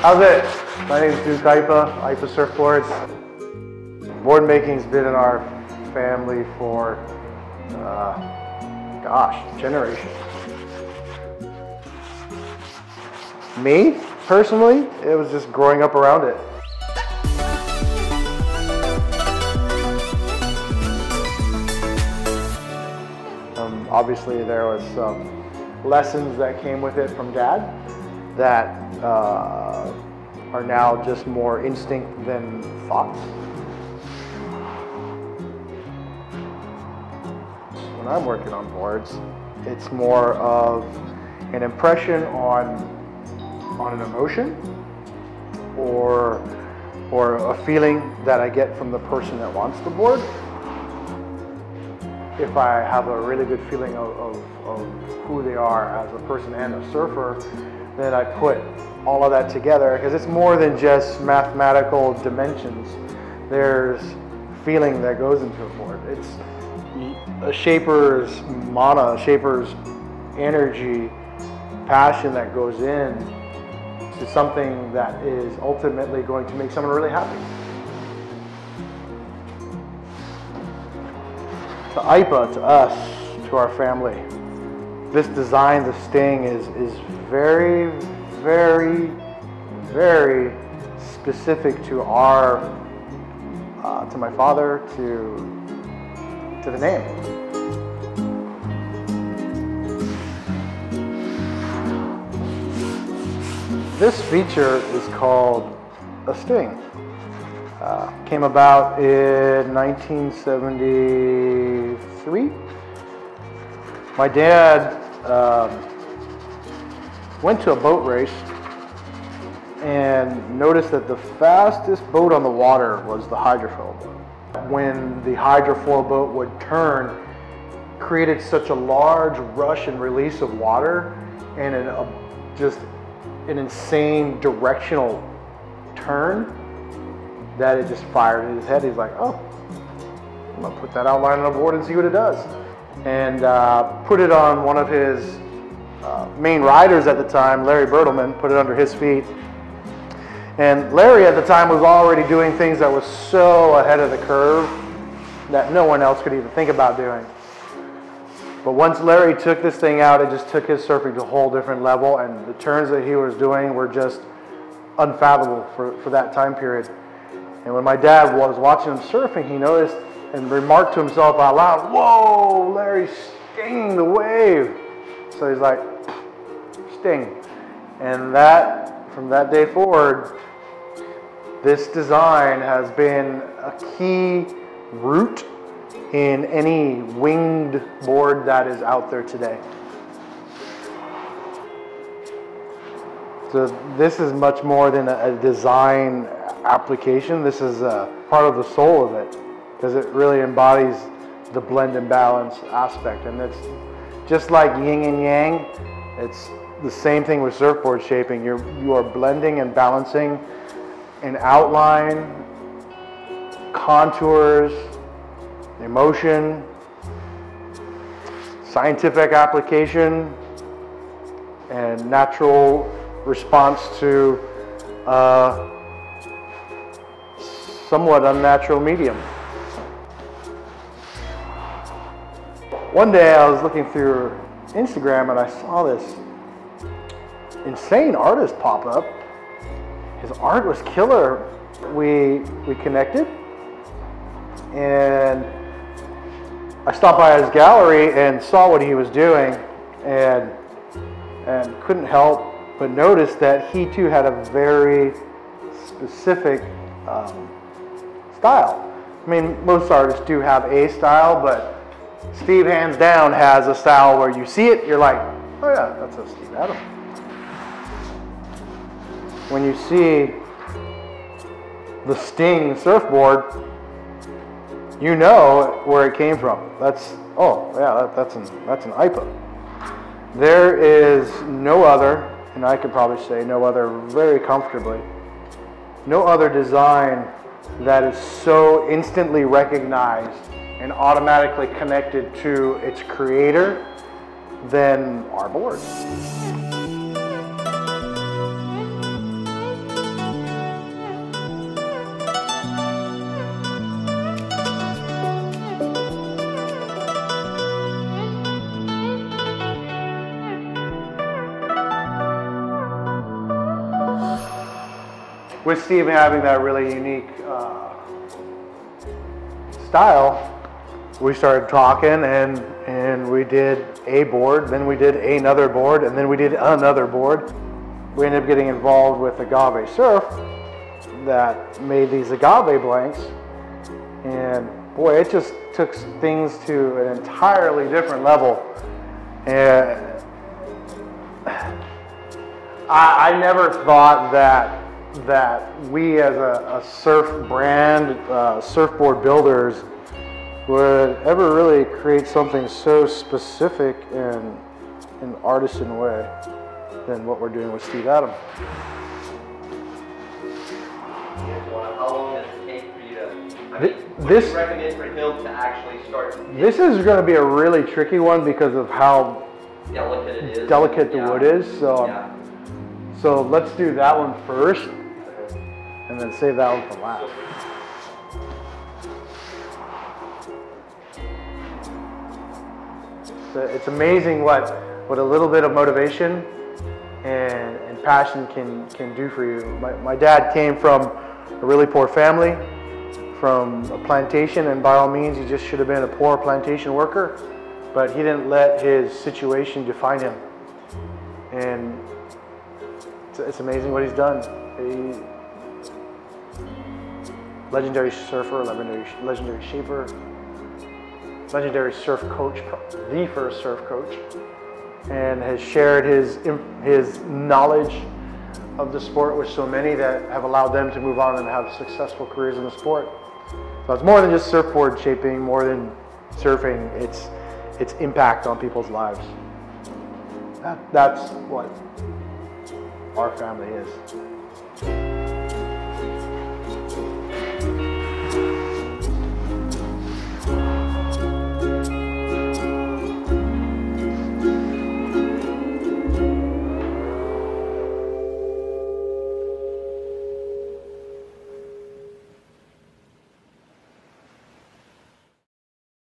How's it? My name is Duke Aipa, Aipa Surfboards. Board making's been in our family for, uh, gosh, generations. Me, personally, it was just growing up around it. Um, obviously, there was some lessons that came with it from dad that uh, are now just more instinct than thought. When I'm working on boards, it's more of an impression on, on an emotion or, or a feeling that I get from the person that wants the board. If I have a really good feeling of, of, of who they are as a person and a surfer, then I put all of that together because it's more than just mathematical dimensions. There's feeling that goes into a board. It's a shaper's mana, a shaper's energy, passion that goes in to something that is ultimately going to make someone really happy. To Aipa, to us, to our family, this design, the sting, is, is very, very, very specific to our, uh, to my father, to, to the name. This feature is called a sting. Uh, came about in 1973. My dad um, went to a boat race and noticed that the fastest boat on the water was the hydrofoil boat. When the hydrofoil boat would turn, created such a large rush and release of water and an, a, just an insane directional turn that it just fired in his head. He's like, oh, I'm gonna put that outline on a board and see what it does. And uh, put it on one of his uh, main riders at the time, Larry Bertlemann, put it under his feet. And Larry at the time was already doing things that was so ahead of the curve that no one else could even think about doing. But once Larry took this thing out, it just took his surfing to a whole different level, and the turns that he was doing were just unfathomable for, for that time period. And when my dad was watching him surfing, he noticed and remarked to himself out loud, Whoa, Larry's stinging the wave. So he's like, Sting. And that, from that day forward, this design has been a key root in any winged board that is out there today. So this is much more than a, design application. This is a part of the soul of it because it really embodies the blend and balance aspect. And it's just like yin and yang. It's the same thing with surfboard shaping. You're, you are blending and balancing an outline, contours, emotion, scientific application, and natural response to a somewhat unnatural medium. One day I was looking through Instagram and I saw this insane artist pop up. His art was killer. We, we connected and I stopped by his gallery and saw what he was doing and, and couldn't help but notice that he too had a very specific um, style. I mean, most artists do have a style, but Steve hands down has a style where you see it, you're like, oh yeah, that's a Steve Adams. When you see the Sting surfboard, you know where it came from. That's, oh yeah, that, that's, an, that's an Aipa. There is no other, and I could probably say no other very comfortably, no other design that is so instantly recognized and automatically connected to its creator than our board. With Steve having that really unique uh, style, we started talking and and we did a board, then we did another board, and then we did another board. We ended up getting involved with Agave Surf that made these agave blanks, and boy, it just took things to an entirely different level. And I, I never thought that that we as a, a surf brand, uh, surfboard builders, would ever really create something so specific and an artisan way than what we're doing with Steve Adam. How long does it take for you to, I Th- this- do you recommend for him to actually start? This is going to be a really tricky one because of how Delicate it is. delicate the Yeah. wood is. So, Yeah. so let's do that one first, and then save that one for last. So it's amazing what what a little bit of motivation and, and passion can can do for you. My, my dad came from a really poor family, from a plantation, and by all means, he just should have been a poor plantation worker, but he didn't let his situation define him. And it's, it's amazing what he's done. He, legendary surfer, legendary, legendary shaper, legendary surf coach, the first surf coach, and has shared his his knowledge of the sport with so many that have allowed them to move on and have successful careers in the sport. So it's more than just surfboard shaping, more than surfing. It's its impact on people's lives. That, that's what our family is.